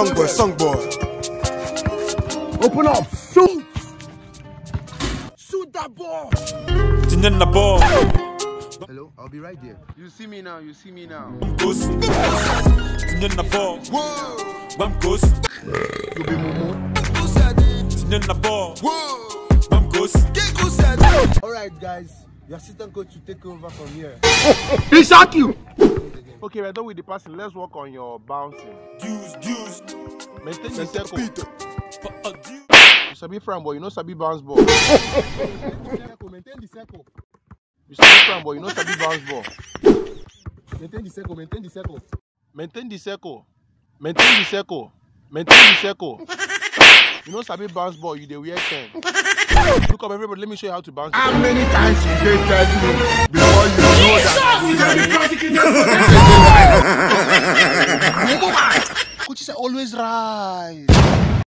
Song boy, song boy. Open up. Shoot. Shoot that ball. Tinye na ball. Hello, I'll be right there. You see me now, you see me now. Goes. Tinye na ball. Bam goes. You be mumu. Tinye na ball. Bam goes. All right, guys. Your assistant coach will take over from here. He shot you. Okay, we're done with the passing. Let's work on your bouncing. Juice, juice. Maintain the circle. You sabi fram boy, you know sabi bounce ball. Maintain the circle. You sabi fram boy, you know sabi bounce ball. Maintain the circle. Maintain the circle. Maintain the circle. Maintain the circle. Maintain the circle. You know sabi bounce ball, you dey wear 10. Look up everybody, let me show you how to bounce. How many times you dey tell me before you know that? Coach is always right.